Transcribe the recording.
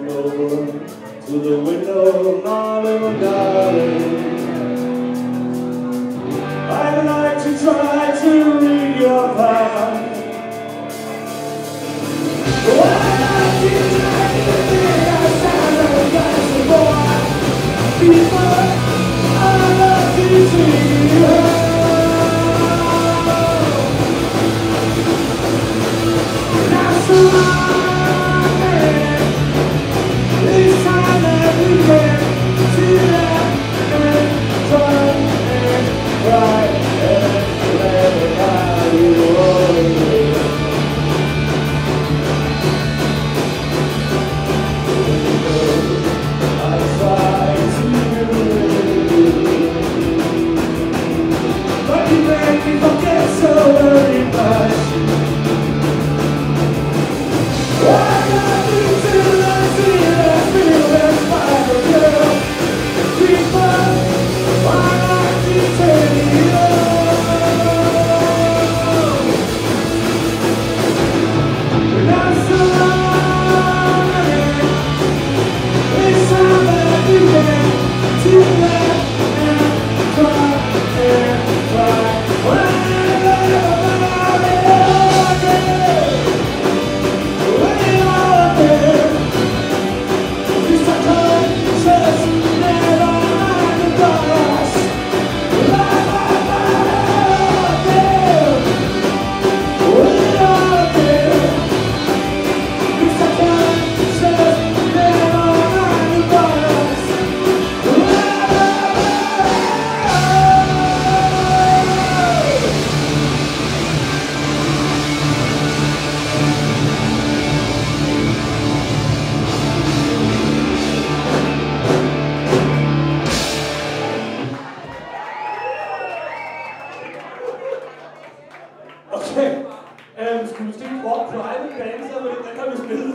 come over to the window, my little darling. I'd like to try to read your mind. Before I love you, øhm, skulle vi måske prøve private danser, men den har vi spillet.